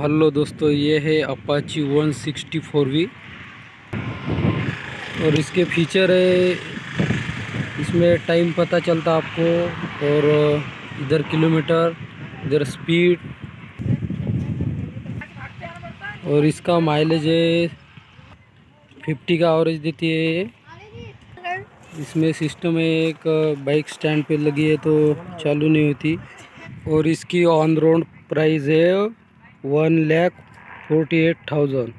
Hello दोस्तों, ये है अपाची 164 वी और इसके फीचर है, इसमें टाइम पता चलता आपको, और इधर किलोमीटर, इधर स्पीड और इसका माइलेज है 50 का एवरेज देती है इसमें सिस्टम है, एक बाइक स्टैंड पे लगी है तो चालू नहीं होती। और इसकी ऑन रोड प्राइस है one lakh forty eight thousand.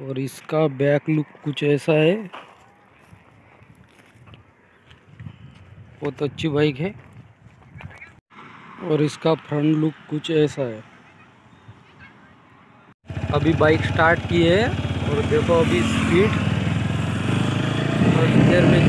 और इसका बैक लुक कुछ ऐसा है। बहुत अच्छी बाइक है। और इसका फ्रंट लुक कुछ ऐसा है। अभी बाइक स्टार्ट की है। और देखो अभी स्पीड। और इधर में